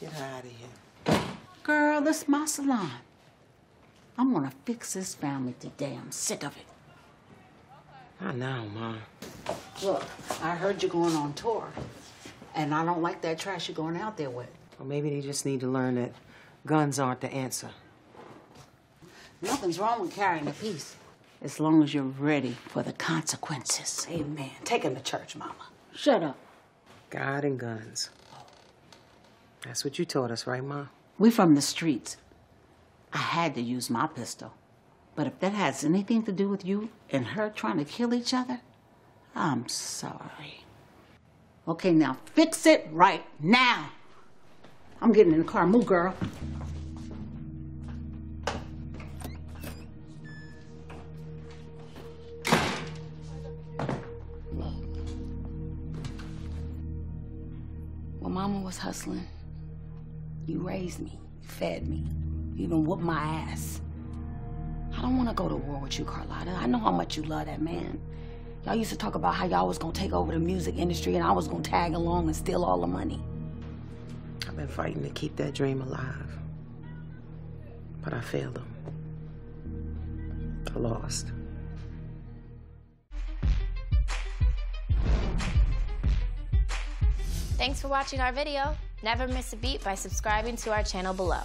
Get out of here. Girl, it's my salon. I'm gonna fix this family today. I'm sick of it. I know, Ma. Look, I heard you're going on tour, and I don't like that trash you're going out there with. Well, maybe they just need to learn that guns aren't the answer. Nothing's wrong with carrying a piece, as long as you're ready for the consequences. Amen. Take him to church, Mama. Shut up. God and guns. That's what you taught us, right, Ma? We from the streets. I had to use my pistol. But if that has anything to do with you and her trying to kill each other, I'm sorry. Okay, now fix it right now. I'm getting in the car. Move, girl. When Mama was hustling, you raised me, you fed me, you even whooped my ass. I don't want to go to war with you, Carlotta. I know how much you love that man. Y'all used to talk about how y'all was gonna take over the music industry and I was gonna tag along and steal all the money. I've been fighting to keep that dream alive. But I failed them. I lost. Thanks for watching our video. Never miss a beat by subscribing to our channel below.